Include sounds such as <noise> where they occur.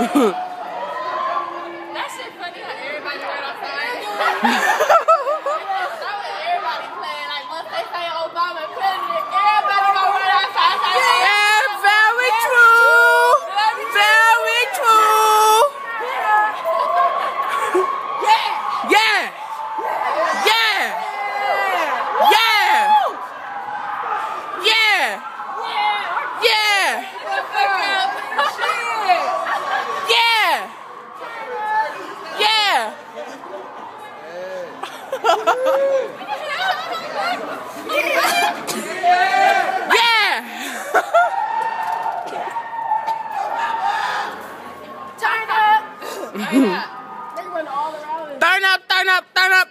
that shit funny how everybody outside. <laughs> everybody playing like once they say Obama president, everybody gonna run outside. Yeah, very true. Very true. Yeah. Yeah. Yeah. Yeah. Yeah. Yeah. Yeah. Yeah. Turn up. Turn up. They run all around. Turn up,